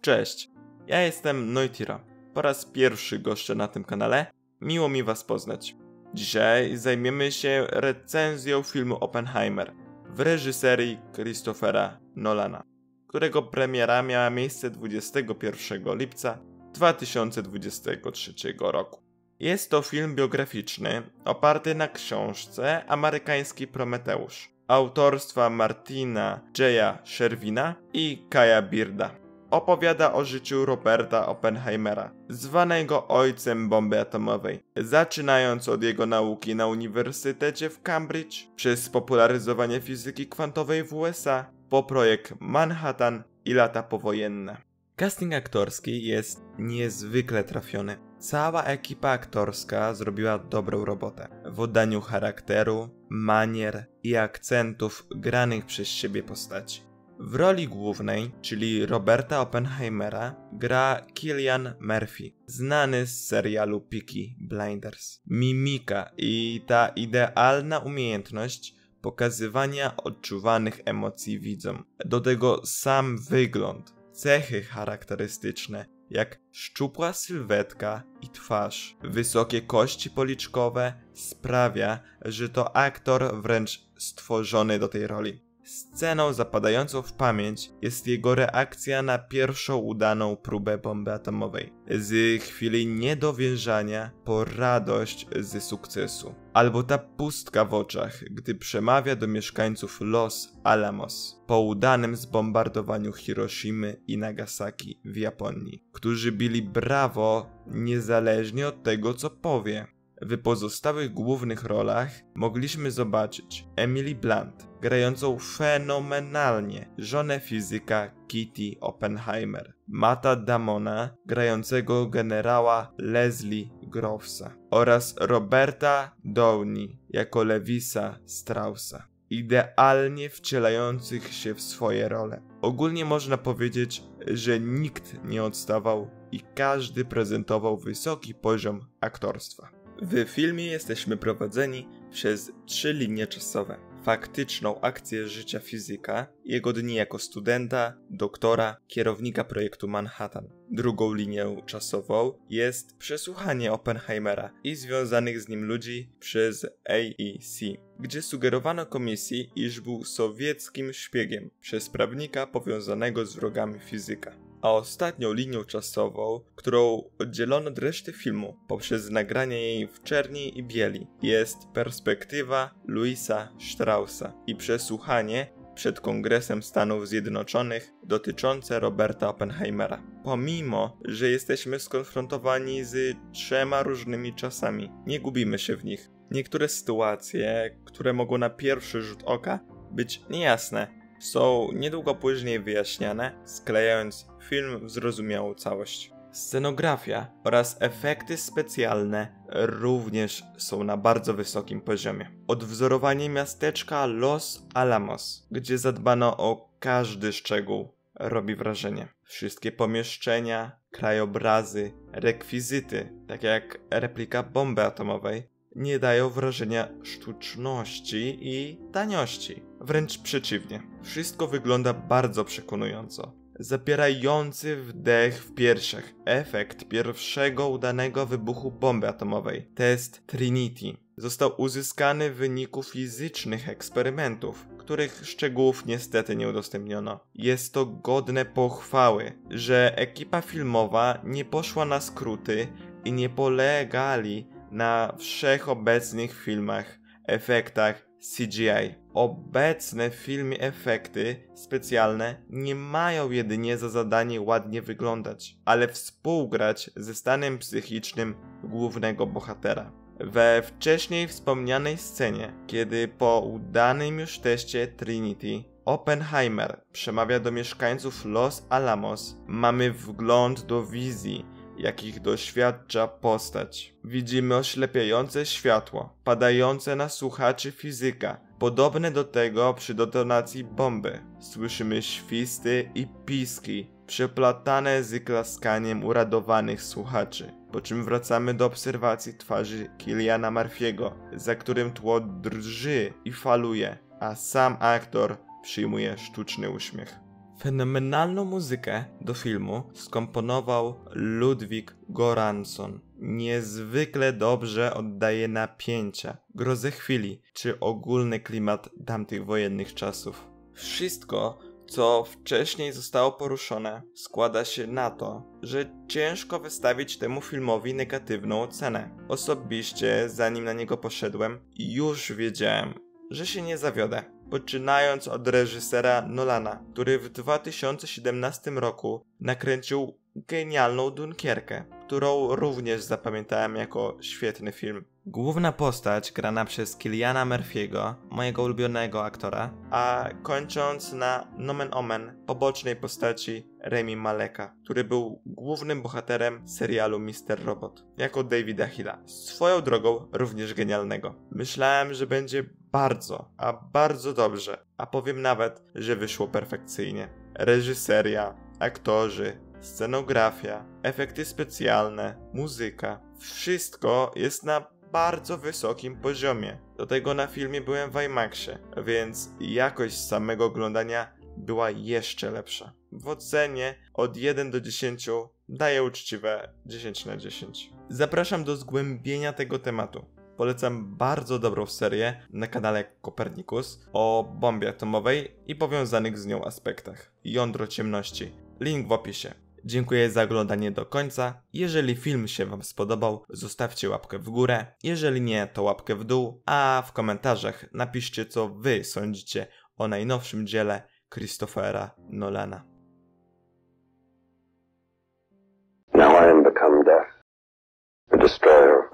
Cześć, ja jestem Noitira. Po raz pierwszy goszczę na tym kanale. Miło mi was poznać. Dzisiaj zajmiemy się recenzją filmu Oppenheimer w reżyserii Christophera Nolana, którego premiera miała miejsce 21 lipca 2023 roku. Jest to film biograficzny oparty na książce Amerykański Prometeusz autorstwa Martina J. Sherwina i Kaja Birda. Opowiada o życiu Roberta Oppenheimera, zwanego ojcem bomby atomowej, zaczynając od jego nauki na Uniwersytecie w Cambridge, przez popularyzowanie fizyki kwantowej w USA, po projekt Manhattan i lata powojenne. Casting aktorski jest niezwykle trafiony. Cała ekipa aktorska zrobiła dobrą robotę w oddaniu charakteru, manier i akcentów granych przez siebie postaci. W roli głównej, czyli Roberta Oppenheimera, gra Killian Murphy, znany z serialu Peaky Blinders. Mimika i ta idealna umiejętność pokazywania odczuwanych emocji widzom. Do tego sam wygląd, cechy charakterystyczne, jak szczupła sylwetka i twarz. Wysokie kości policzkowe sprawia, że to aktor wręcz stworzony do tej roli. Sceną zapadającą w pamięć jest jego reakcja na pierwszą udaną próbę bomby atomowej. Z chwili niedowierzania po radość ze sukcesu. Albo ta pustka w oczach, gdy przemawia do mieszkańców Los Alamos po udanym zbombardowaniu Hiroshimy i Nagasaki w Japonii, którzy bili brawo niezależnie od tego, co powie. W pozostałych głównych rolach mogliśmy zobaczyć Emily Blunt, grającą fenomenalnie żonę fizyka Kitty Oppenheimer, Mata Damona, grającego generała Leslie Grovesa oraz Roberta Downey jako Lewisa Straussa, idealnie wcielających się w swoje role. Ogólnie można powiedzieć, że nikt nie odstawał i każdy prezentował wysoki poziom aktorstwa. W filmie jesteśmy prowadzeni przez trzy linie czasowe. Faktyczną akcję życia fizyka, jego dni jako studenta, doktora, kierownika projektu Manhattan. Drugą linię czasową jest przesłuchanie Oppenheimera i związanych z nim ludzi przez AEC, gdzie sugerowano komisji, iż był sowieckim szpiegiem przez prawnika powiązanego z wrogami fizyka a ostatnią linią czasową, którą oddzielono od reszty filmu poprzez nagranie jej w czerni i bieli, jest perspektywa Louisa Straussa i przesłuchanie przed Kongresem Stanów Zjednoczonych dotyczące Roberta Oppenheimera. Pomimo, że jesteśmy skonfrontowani z trzema różnymi czasami, nie gubimy się w nich. Niektóre sytuacje, które mogą na pierwszy rzut oka być niejasne, są niedługo później wyjaśniane, sklejając film w zrozumiałą całość. Scenografia oraz efekty specjalne również są na bardzo wysokim poziomie. Odwzorowanie miasteczka Los Alamos, gdzie zadbano o każdy szczegół, robi wrażenie. Wszystkie pomieszczenia, krajobrazy, rekwizyty, tak jak replika bomby atomowej, nie dają wrażenia sztuczności i taniości. Wręcz przeciwnie, wszystko wygląda bardzo przekonująco. Zapierający wdech w piersiach efekt pierwszego udanego wybuchu bomby atomowej, test Trinity, został uzyskany w wyniku fizycznych eksperymentów, których szczegółów niestety nie udostępniono. Jest to godne pochwały, że ekipa filmowa nie poszła na skróty i nie polegali na wszechobecnych filmach, efektach CGI. Obecne w filmie efekty specjalne nie mają jedynie za zadanie ładnie wyglądać, ale współgrać ze stanem psychicznym głównego bohatera. We wcześniej wspomnianej scenie, kiedy po udanym już teście Trinity Oppenheimer przemawia do mieszkańców Los Alamos, mamy wgląd do wizji jakich doświadcza postać. Widzimy oślepiające światło, padające na słuchaczy fizyka, podobne do tego przy detonacji bomby. Słyszymy świsty i piski, przeplatane z klaskaniem uradowanych słuchaczy. Po czym wracamy do obserwacji twarzy Kiliana Murphy'ego, za którym tło drży i faluje, a sam aktor przyjmuje sztuczny uśmiech. Fenomenalną muzykę do filmu skomponował Ludwik Goransson. Niezwykle dobrze oddaje napięcia, grozę chwili czy ogólny klimat tamtych wojennych czasów. Wszystko, co wcześniej zostało poruszone, składa się na to, że ciężko wystawić temu filmowi negatywną ocenę. Osobiście, zanim na niego poszedłem, już wiedziałem, że się nie zawiodę. Poczynając od reżysera Nolana, który w 2017 roku nakręcił genialną Dunkierkę, którą również zapamiętałem jako świetny film. Główna postać grana przez Kiliana Murphy'ego, mojego ulubionego aktora, a kończąc na nomen omen pobocznej postaci Remy Maleka, który był głównym bohaterem serialu Mr. Robot, jako Davida Hilla. Swoją drogą również genialnego. Myślałem, że będzie bardzo, a bardzo dobrze, a powiem nawet, że wyszło perfekcyjnie. Reżyseria, aktorzy, scenografia, efekty specjalne, muzyka. Wszystko jest na bardzo wysokim poziomie. Do tego na filmie byłem w IMAXie, więc jakość samego oglądania była jeszcze lepsza. W ocenie od 1 do 10 daję uczciwe 10 na 10. Zapraszam do zgłębienia tego tematu. Polecam bardzo dobrą serię na kanale Kopernikus o bombie atomowej i powiązanych z nią aspektach. Jądro ciemności. Link w opisie. Dziękuję za oglądanie do końca. Jeżeli film się Wam spodobał, zostawcie łapkę w górę. Jeżeli nie, to łapkę w dół. A w komentarzach napiszcie, co Wy sądzicie o najnowszym dziele Christophera Nolana. Now I am become death, the destroyer